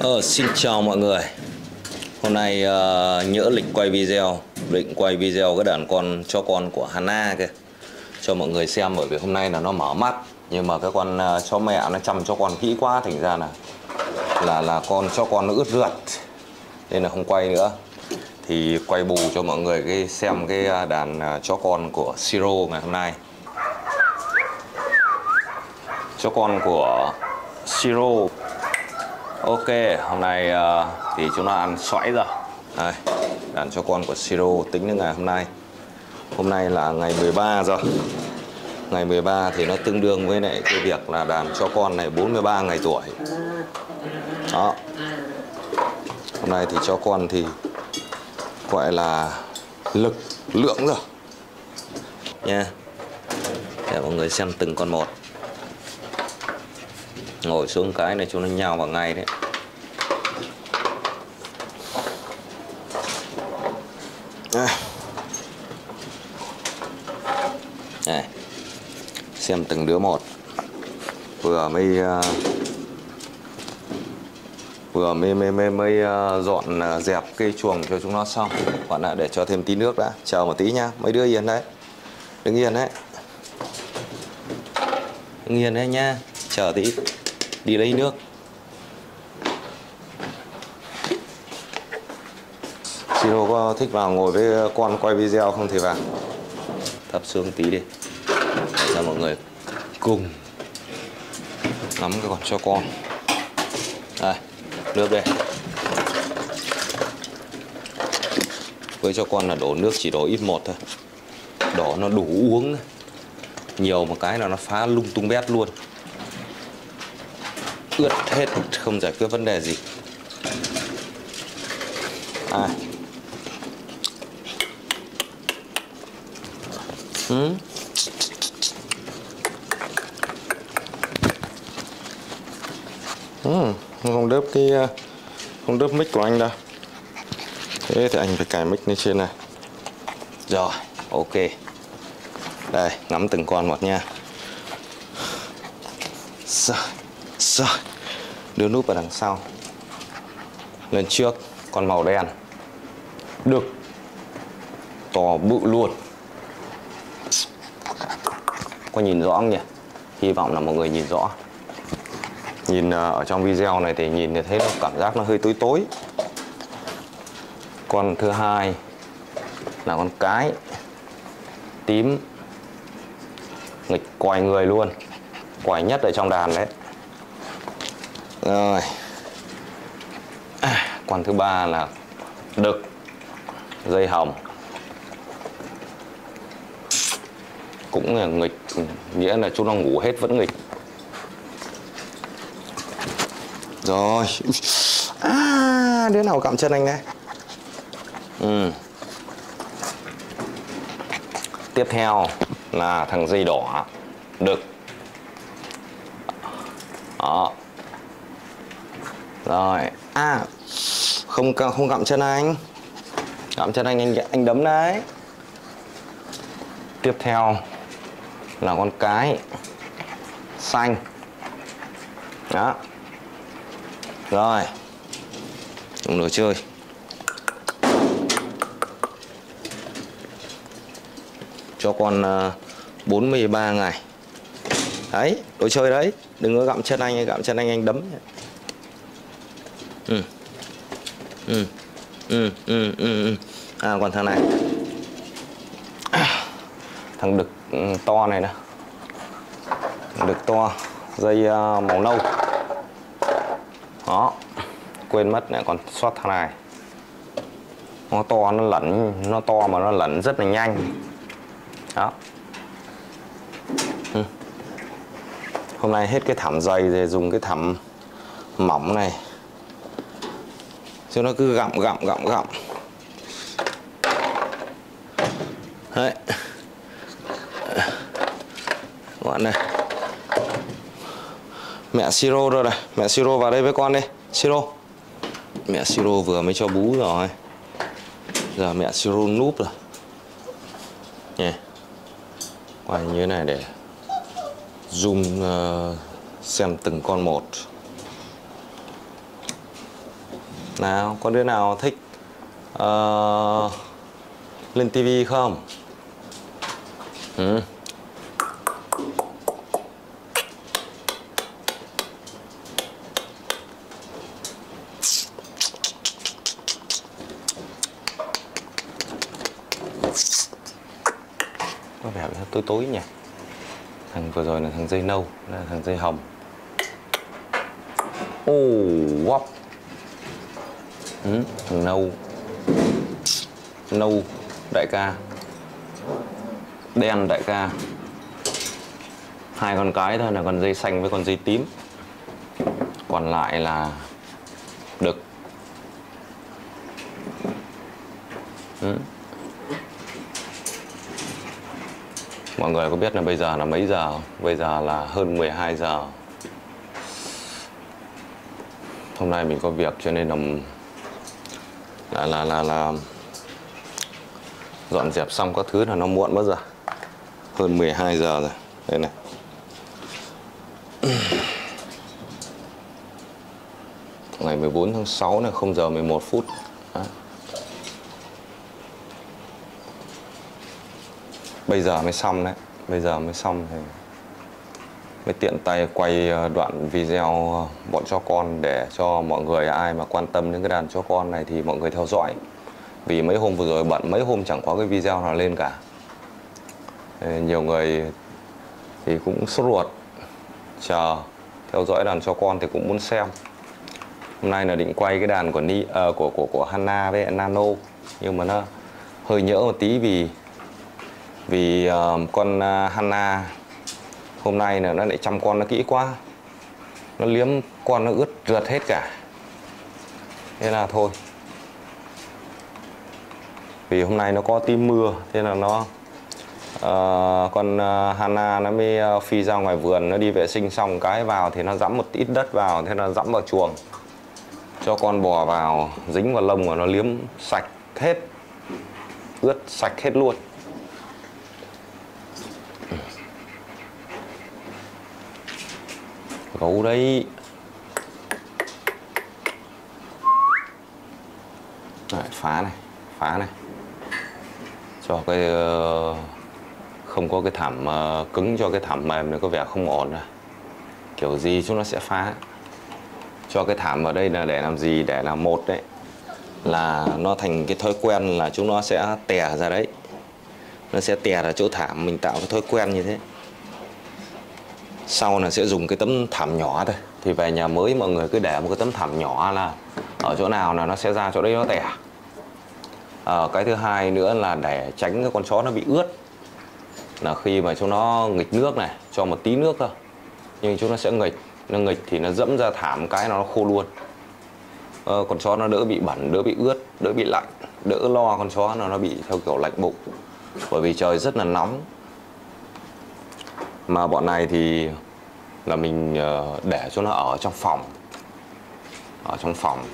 Ờ, xin chào mọi người. Hôm nay uh, nhỡ lịch quay video. Định quay video cái đàn con cho con của Hana kìa. Cho mọi người xem bởi vì hôm nay là nó mở mắt. Nhưng mà cái con uh, chó mẹ nó chăm cho con kỹ quá Thành ra là là là con cho con nó ướt rượt Nên là không quay nữa. Thì quay bù cho mọi người cái xem cái ờ, đàn uh, chó con của Siro ngày hôm nay. Chó con của Siro Ok, hôm nay uh, thì chúng ta ăn xoãi rồi. Đây, đàn cho con của Siro tính đến ngày hôm nay. Hôm nay là ngày 13 rồi. Ngày 13 thì nó tương đương với lại cái việc là đàn cho con này 43 ngày tuổi. Đó. Hôm nay thì cho con thì gọi là lực lượng rồi. Nha. Để mọi người xem từng con một ngồi xuống cái này chúng nó nhào vào ngay đấy. À. Này. Xem từng đứa một. Vừa mới uh, vừa mới mới mới, mới uh, dọn uh, dẹp cây chuồng cho chúng nó xong. Bạn ạ để cho thêm tí nước đã. Chờ một tí nhá mấy đứa yên đấy. Đứng yên đấy. Đứng yên đấy nha chờ tí. Đi lấy nước. Siro có thích vào ngồi với con quay video không thì vào. Thấp xuống tí đi. Cho mọi người cùng ngắm cái con cho con. Đây, nước đây. Với cho con là đổ nước chỉ đổ ít một thôi. Đổ nó đủ uống. Nhiều một cái là nó phá lung tung bét luôn ướt hết không giải quyết vấn đề gì à. Ừ. Ừ. không đớp cái không đớp mic của anh đâu thế thì anh phải cài mic lên trên này rồi ok đây ngắm từng con một nha rồi rồi đưa núp ở đằng sau. Lên trước, con màu đen. Được. To bự luôn. Có nhìn rõ không nhỉ? Hy vọng là mọi người nhìn rõ. Nhìn ờ, ở trong video này thì nhìn thấy nó cảm giác nó hơi tối tối. Con thứ hai là con cái. Tím. Nghịch quài người luôn. Quài nhất ở trong đàn đấy rồi. À, con thứ ba là đực dây hồng. Cũng là nghịch nghĩa là chú nó ngủ hết vẫn nghịch. Rồi. À đứa nào cạm chân anh đây ừ. tiếp theo là thằng dây đỏ đực. Đó rồi. À không không gặm chân anh. Gặm chân anh anh anh đấm đấy. Tiếp theo là con cái xanh. Đó. Rồi. Dùng đồ chơi. Cho con ờ, uh, 43 ngày. Đấy đồ chơi đấy. Đừng có gặm chân anh gặm chân anh anh đấm ừ. Ừ. Ừ. Ừ. Ừ. à còn thằng này thằng đực ừ, to này nè đực to dây uh, màu nâu đó quên mất lại còn sót thằng này nó to nó lẫn nó to mà nó lẫn rất là nhanh đó ừ. hôm nay hết cái thảm dày thì dùng cái thảm mỏng này cho nó cứ gặm gặm gặm gặm. Đấy. Các bạn này. Mẹ siro rồi này? Mẹ siro vào đây với con đi. Siro. Mẹ siro vừa mới cho bú rồi. Giờ mẹ siro núp rồi. Nhỉ quay như thế này để zoom uh, xem từng con một nào có đứa nào thích uh, lên tivi không ừ. có vẻ tối tối nhỉ thằng vừa rồi là thằng dây nâu là thằng dây hồng ô oh, wow ừ, thằng nâu. Nâu đại ca. Đen đại ca. Hai con cái thôi là con dây xanh với con dây tím. Còn lại là đực. Ừ. mọi người có biết là bây giờ là mấy giờ? Không? bây giờ là hơn 12 giờ. Hôm nay mình có việc cho nên là là là là, là dọn dẹp xong các thứ là nó muộn mất rồi. Hơn 12 giờ rồi. Đây này. Ngày 14 tháng 6 này 0 giờ 11 phút. Đó. bây giờ mới xong đấy. Bây giờ mới xong thì mới tiện tay quay ờ, đoạn video ờ, bọn cho con để cho mọi người ai mà quan tâm đến cái đàn cho con này thì mọi người theo dõi. Vì mấy hôm vừa rồi bận mấy hôm chẳng có cái video nào lên cả. Nhiều người thì cũng sốt ruột. Chờ theo dõi đàn cho con thì cũng muốn xem. Hôm nay là định quay cái đàn của Ni uh, của của của Hanna với Nano. Nhưng mà nó hơi nhỡ một tí vì vì uh, con uh, Hanna hôm nay là nó lại chăm con nó kỹ quá. Nó liếm con nó ướt rượt hết cả. Thế là thôi. Vì hôm nay nó có tí mưa thế là nó uh, con uh, Hana nó mới uh, phi ra ngoài vườn nó đi vệ sinh xong cái vào thì nó dẫm một ít đất vào thế là dẫm vào chuồng. Cho con bò vào dính vào lông và nó liếm sạch hết ướt sạch hết luôn. Gấu đi. Rồi phá này phá này. Cho cái ờ, không có cái thảm ờ, cứng cho cái thảm mềm này có vẻ không ổn rồi kiểu gì chúng nó sẽ phá. Cho cái thảm ở đây là để làm gì? Để là một đấy, là nó thành cái thói quen là chúng nó sẽ tè ra đấy. Nó sẽ tè ra chỗ thảm, mình tạo cái thói quen như thế sau là sẽ dùng cái tấm thảm nhỏ thôi. Thì về nhà mới mọi người cứ để một cái tấm thảm nhỏ là ở chỗ nào là nó sẽ ra chỗ đấy nó tẻ. À, cái thứ hai nữa là để tránh cái con chó nó bị ướt. Là khi mà chúng nó nghịch nước này cho một tí nước thôi. Nhưng chúng nó sẽ nghịch nó nghịch thì nó dẫm ra thảm cái nó khô luôn. À, con chó nó đỡ bị bẩn đỡ bị ướt đỡ bị lạnh đỡ lo con chó nó nó bị theo kiểu lạnh bụng. Bởi vì trời rất là nóng mà bọn này thì là mình ờ, để cho nó ở trong phòng. Ở trong phòng.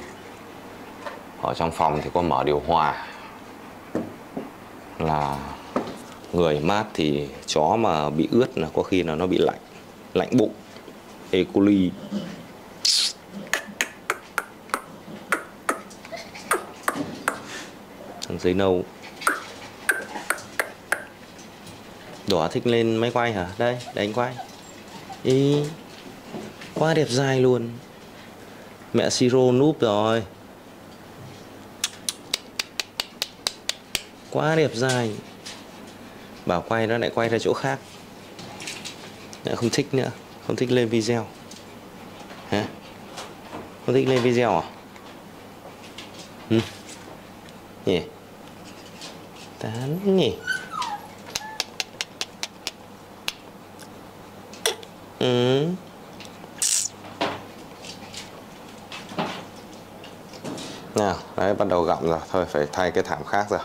Ở trong phòng thì có mở điều hòa. Là người mát thì chó mà bị ướt là có khi là nó bị lạnh lạnh bụng. E. coli thằng giấy nâu. Đỏ thích lên máy quay hả? Đây để anh quay. Ý, quá đẹp dai luôn. Mẹ siro núp rồi. Quá đẹp dai. Bảo quay nó lại quay ra chỗ khác. Lại không thích nữa. Không thích lên video. Hả? Không thích lên video à? Ừ. nhỉ? Tán nhỉ? Ừ. Nào, đấy, bắt đầu gặm rồi. Thôi, phải thay cái thảm khác rồi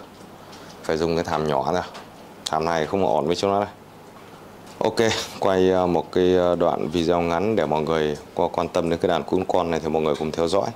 phải dùng cái thảm nhỏ rồi thảm này không ổn với chúng nó đây. Ok, quay ờ, một cái ờ, đoạn video ngắn để mọi người có quan tâm đến cái đàn cún con này thì mọi người cùng theo dõi.